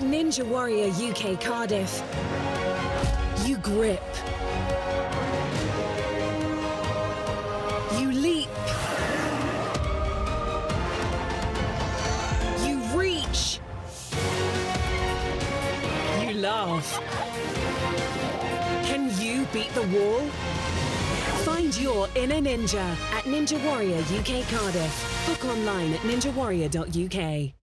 At Ninja Warrior UK Cardiff, you grip. You leap. You reach. You laugh. Can you beat the wall? Find your inner ninja at Ninja Warrior UK Cardiff. Book online at ninjawarrior.uk.